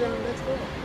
gentlemen, let's go.